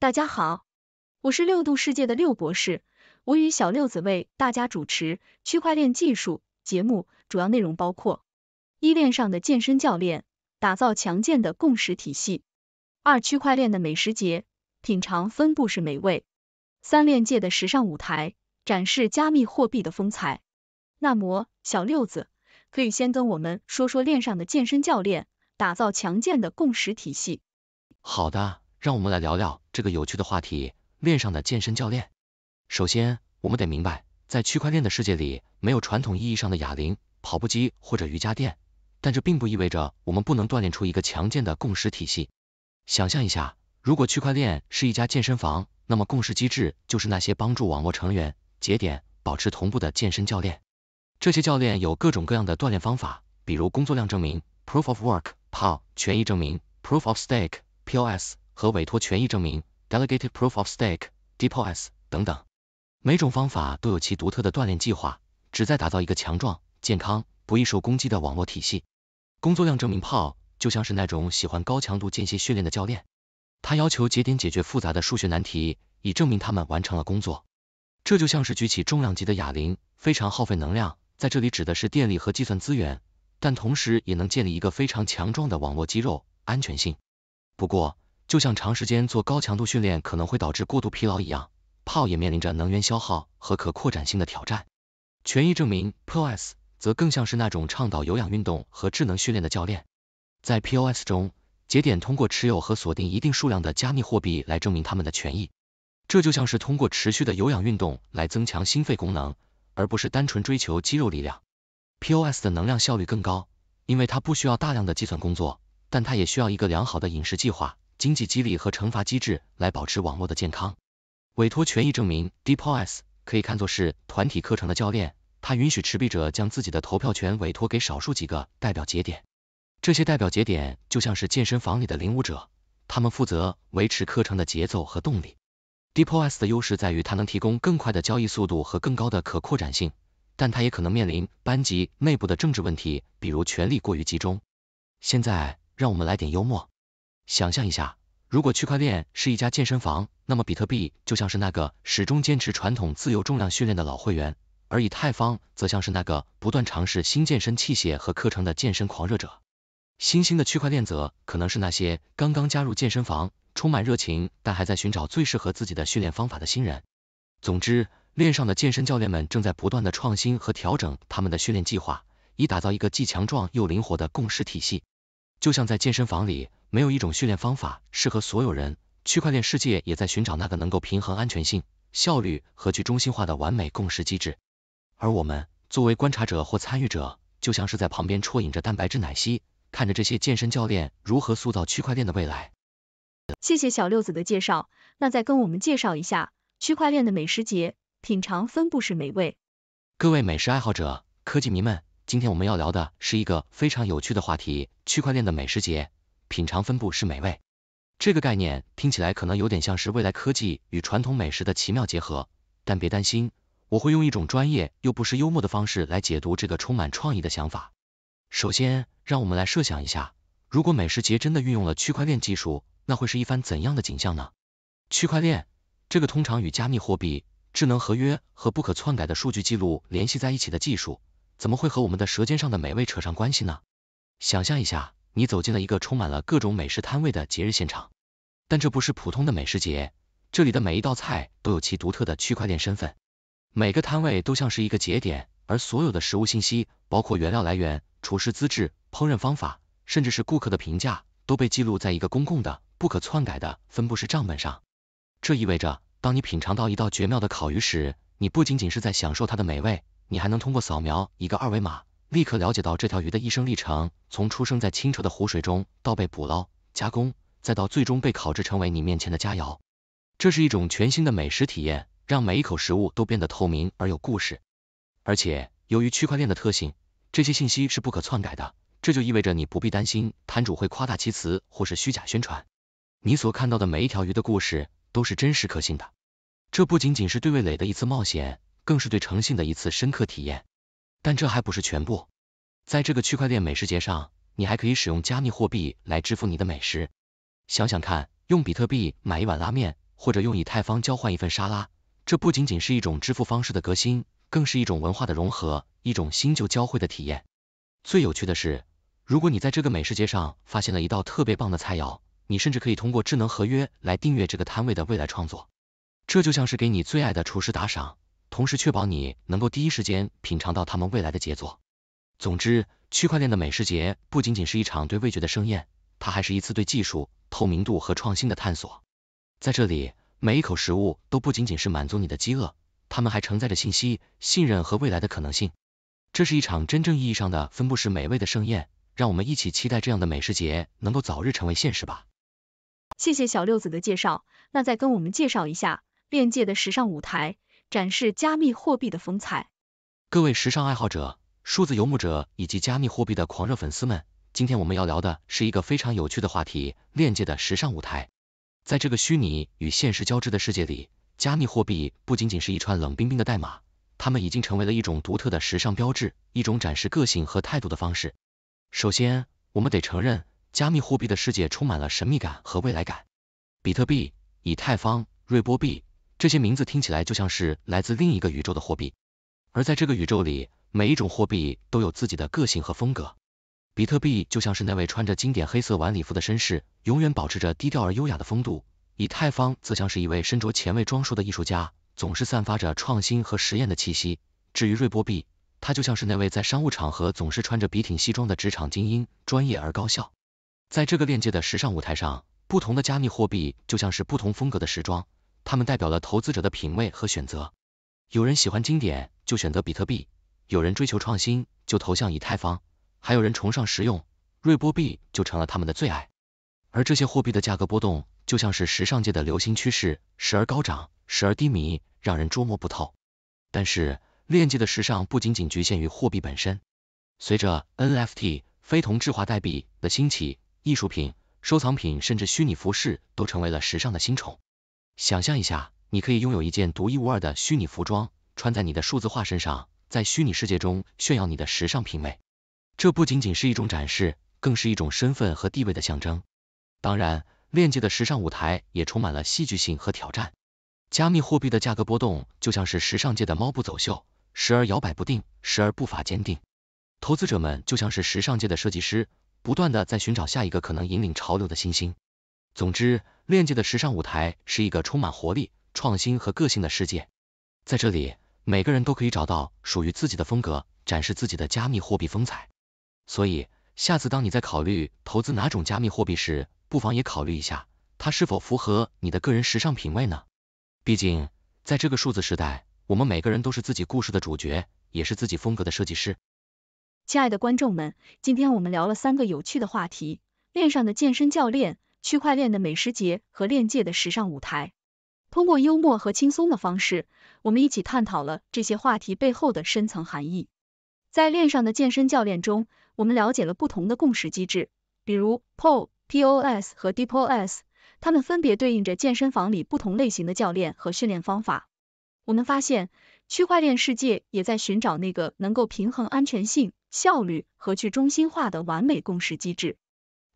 大家好，我是六度世界的六博士，我与小六子为大家主持区块链技术节目，主要内容包括：一、链上的健身教练，打造强健的共识体系；二、区块链的美食节，品尝分布式美味；三、链界的时尚舞台，展示加密货币的风采。那么，小六子可以先跟我们说说链上的健身教练，打造强健的共识体系。好的。让我们来聊聊这个有趣的话题——链上的健身教练。首先，我们得明白，在区块链的世界里，没有传统意义上的哑铃、跑步机或者瑜伽垫，但这并不意味着我们不能锻炼出一个强健的共识体系。想象一下，如果区块链是一家健身房，那么共识机制就是那些帮助网络成员、节点保持同步的健身教练。这些教练有各种各样的锻炼方法，比如工作量证明 （Proof of Work，POW）、权益证明 （Proof of Stake，POS）。和委托权益证明 （Delegated Proof of Stake，DPoS） 等等，每种方法都有其独特的锻炼计划，旨在打造一个强壮、健康、不易受攻击的网络体系。工作量证明炮就像是那种喜欢高强度间歇训练的教练，他要求节点解决复杂的数学难题，以证明他们完成了工作。这就像是举起重量级的哑铃，非常耗费能量，在这里指的是电力和计算资源，但同时也能建立一个非常强壮的网络肌肉安全性。不过，就像长时间做高强度训练可能会导致过度疲劳一样，炮也面临着能源消耗和可扩展性的挑战。权益证明 POS 则更像是那种倡导有氧运动和智能训练的教练。在 POS 中，节点通过持有和锁定一定数量的加密货币来证明他们的权益。这就像是通过持续的有氧运动来增强心肺功能，而不是单纯追求肌肉力量。POS 的能量效率更高，因为它不需要大量的计算工作，但它也需要一个良好的饮食计划。经济激励和惩罚机制来保持网络的健康。委托权益证明 （DPoS） 可以看作是团体课程的教练，它允许持币者将自己的投票权委托给少数几个代表节点。这些代表节点就像是健身房里的领舞者，他们负责维持课程的节奏和动力。DPoS 的优势在于它能提供更快的交易速度和更高的可扩展性，但它也可能面临班级内部的政治问题，比如权力过于集中。现在让我们来点幽默。想象一下，如果区块链是一家健身房，那么比特币就像是那个始终坚持传统自由重量训练的老会员，而以太坊则像是那个不断尝试新健身器械和课程的健身狂热者。新兴的区块链则可能是那些刚刚加入健身房、充满热情但还在寻找最适合自己的训练方法的新人。总之，链上的健身教练们正在不断的创新和调整他们的训练计划，以打造一个既强壮又灵活的共识体系。就像在健身房里。没有一种训练方法适合所有人，区块链世界也在寻找那个能够平衡安全性、效率和去中心化的完美共识机制。而我们作为观察者或参与者，就像是在旁边啜饮着蛋白质奶昔，看着这些健身教练如何塑造区块链的未来。谢谢小六子的介绍，那再跟我们介绍一下区块链的美食节，品尝分布式美味。各位美食爱好者、科技迷们，今天我们要聊的是一个非常有趣的话题——区块链的美食节。品尝分布式美味，这个概念听起来可能有点像是未来科技与传统美食的奇妙结合，但别担心，我会用一种专业又不失幽默的方式来解读这个充满创意的想法。首先，让我们来设想一下，如果美食节真的运用了区块链技术，那会是一番怎样的景象呢？区块链这个通常与加密货币、智能合约和不可篡改的数据记录联系在一起的技术，怎么会和我们的舌尖上的美味扯上关系呢？想象一下。你走进了一个充满了各种美食摊位的节日现场，但这不是普通的美食节，这里的每一道菜都有其独特的区块链身份，每个摊位都像是一个节点，而所有的食物信息，包括原料来源、厨师资质、烹饪方法，甚至是顾客的评价，都被记录在一个公共的、不可篡改的分布式账本上。这意味着，当你品尝到一道绝妙的烤鱼时，你不仅仅是在享受它的美味，你还能通过扫描一个二维码。立刻了解到这条鱼的一生历程，从出生在清澈的湖水中，到被捕捞、加工，再到最终被烤制成为你面前的佳肴。这是一种全新的美食体验，让每一口食物都变得透明而有故事。而且，由于区块链的特性，这些信息是不可篡改的，这就意味着你不必担心摊主会夸大其词或是虚假宣传。你所看到的每一条鱼的故事都是真实可信的。这不仅仅是对味蕾的一次冒险，更是对诚信的一次深刻体验。但这还不是全部，在这个区块链美食节上，你还可以使用加密货币来支付你的美食。想想看，用比特币买一碗拉面，或者用以太坊交换一份沙拉，这不仅仅是一种支付方式的革新，更是一种文化的融合，一种新旧交汇的体验。最有趣的是，如果你在这个美食节上发现了一道特别棒的菜肴，你甚至可以通过智能合约来订阅这个摊位的未来创作。这就像是给你最爱的厨师打赏，同时确保你能够第一时间品尝到他们未来的杰作。总之，区块链的美食节不仅仅是一场对味觉的盛宴，它还是一次对技术、透明度和创新的探索。在这里，每一口食物都不仅仅是满足你的饥饿，它们还承载着信息、信任和未来的可能性。这是一场真正意义上的分布式美味的盛宴，让我们一起期待这样的美食节能够早日成为现实吧。谢谢小六子的介绍，那再跟我们介绍一下链界的时尚舞台，展示加密货币的风采。各位时尚爱好者。数字游牧者以及加密货币的狂热粉丝们，今天我们要聊的是一个非常有趣的话题——链界的时尚舞台。在这个虚拟与现实交织的世界里，加密货币不仅仅是一串冷冰冰的代码，它们已经成为了一种独特的时尚标志，一种展示个性和态度的方式。首先，我们得承认，加密货币的世界充满了神秘感和未来感。比特币、以太坊、瑞波币，这些名字听起来就像是来自另一个宇宙的货币。而在这个宇宙里，每一种货币都有自己的个性和风格。比特币就像是那位穿着经典黑色晚礼服的绅士，永远保持着低调而优雅的风度；以太坊则像是一位身着前卫装束的艺术家，总是散发着创新和实验的气息。至于瑞波币，它就像是那位在商务场合总是穿着笔挺西装的职场精英，专业而高效。在这个链接的时尚舞台上，不同的加密货币就像是不同风格的时装，它们代表了投资者的品味和选择。有人喜欢经典，就选择比特币。有人追求创新，就投向以太坊；还有人崇尚实用，瑞波币就成了他们的最爱。而这些货币的价格波动，就像是时尚界的流行趋势，时而高涨，时而低迷，让人捉摸不透。但是，链界的时尚不仅仅局限于货币本身。随着 NFT 非同质化代币的兴起，艺术品、收藏品甚至虚拟服饰都成为了时尚的新宠。想象一下，你可以拥有一件独一无二的虚拟服装，穿在你的数字化身上。在虚拟世界中炫耀你的时尚品味，这不仅仅是一种展示，更是一种身份和地位的象征。当然，链界的时尚舞台也充满了戏剧性和挑战。加密货币的价格波动就像是时尚界的猫步走秀，时而摇摆不定，时而步伐坚定。投资者们就像是时尚界的设计师，不断的在寻找下一个可能引领潮流的新星。总之，链界的时尚舞台是一个充满活力、创新和个性的世界。在这里。每个人都可以找到属于自己的风格，展示自己的加密货币风采。所以，下次当你在考虑投资哪种加密货币时，不妨也考虑一下，它是否符合你的个人时尚品味呢？毕竟，在这个数字时代，我们每个人都是自己故事的主角，也是自己风格的设计师。亲爱的观众们，今天我们聊了三个有趣的话题：链上的健身教练、区块链的美食节和链界的时尚舞台。通过幽默和轻松的方式，我们一起探讨了这些话题背后的深层含义。在链上的健身教练中，我们了解了不同的共识机制，比如 PO、POS 和 DPoS，它们分别对应着健身房里不同类型的教练和训练方法。我们发现，区块链世界也在寻找那个能够平衡安全性、效率和去中心化的完美共识机制。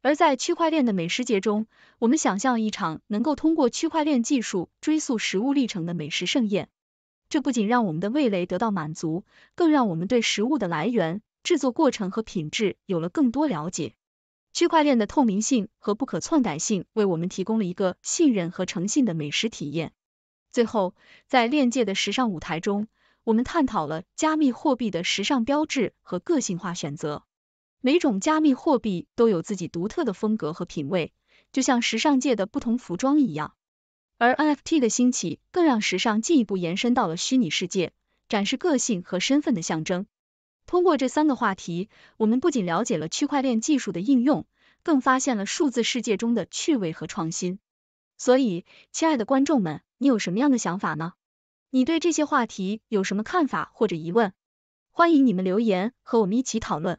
而在区块链的美食节中，我们想象一场能够通过区块链技术追溯食物历程的美食盛宴。这不仅让我们的味蕾得到满足，更让我们对食物的来源、制作过程和品质有了更多了解。区块链的透明性和不可篡改性为我们提供了一个信任和诚信的美食体验。最后，在链界的时尚舞台中，我们探讨了加密货币的时尚标志和个性化选择。每种加密货币都有自己独特的风格和品味，就像时尚界的不同服装一样。而 NFT 的兴起更让时尚进一步延伸到了虚拟世界，展示个性和身份的象征。通过这三个话题，我们不仅了解了区块链技术的应用，更发现了数字世界中的趣味和创新。所以，亲爱的观众们，你有什么样的想法呢？你对这些话题有什么看法或者疑问？欢迎你们留言和我们一起讨论。